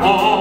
Oh.